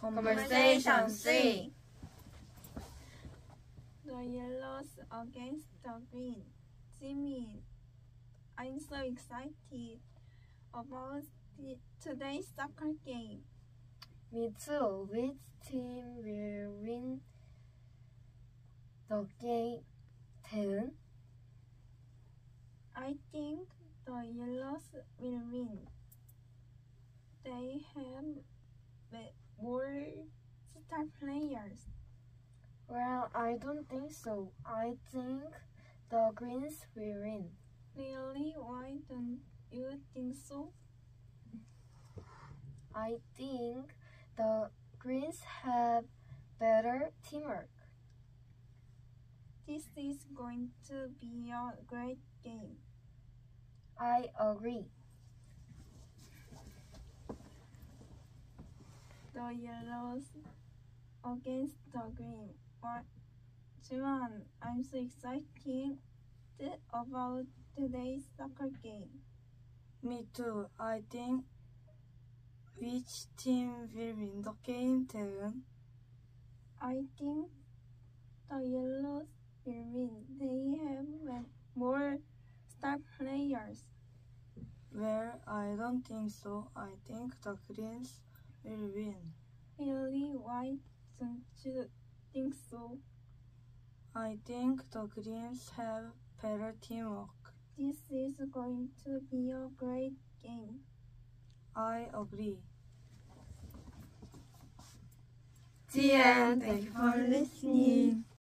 Conversation C. The yellows against the green. Jimin, I'm so excited about the, today's soccer game. Me too. Which team will win the game? Ten. I think the yellows will win. They have the more star players. Well, I don't think so. I think the greens will win. Really? Why don't you think so? I think the greens have better teamwork. This is going to be a great game. I agree. The yellows against the green. What? Juhwan, I'm so excited about today's soccer game. Me too. I think which team will win the game, Taeun? I think the yellows will win. They have more star players. Well, I don't think so. I think the Greens will win. Really? Why don't you think so? I think the Greens have better teamwork. This is going to be a great game. I agree. The end. Thank you for listening.